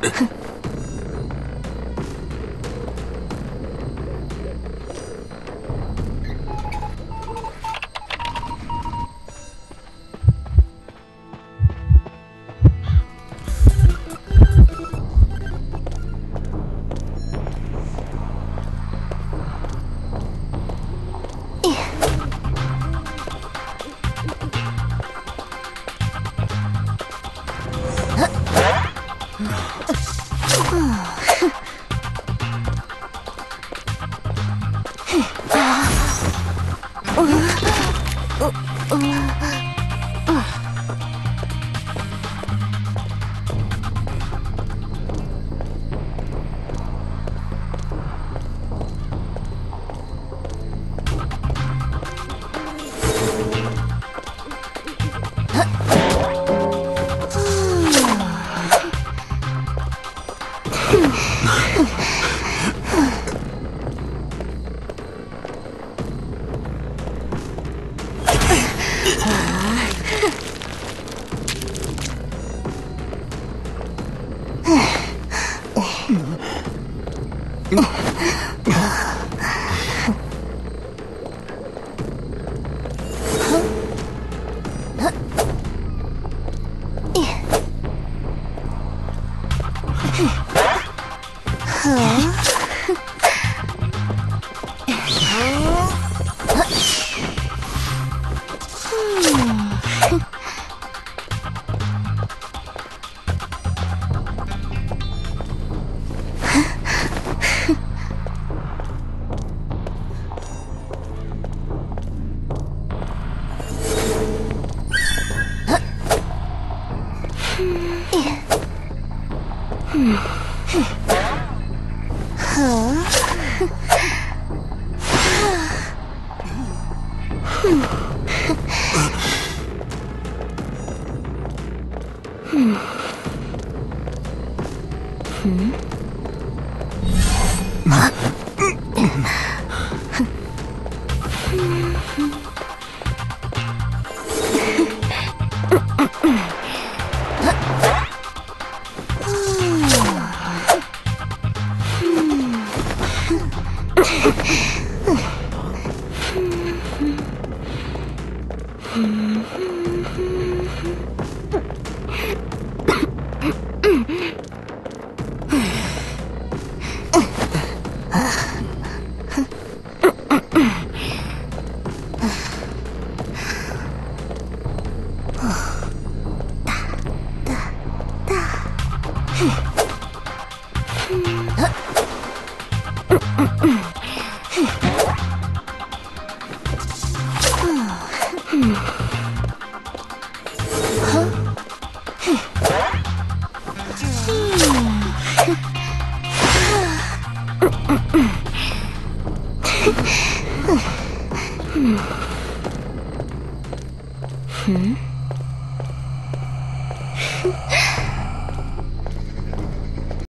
Huh? 어? 이 거. Huh? Mm-hmm. 음. 응?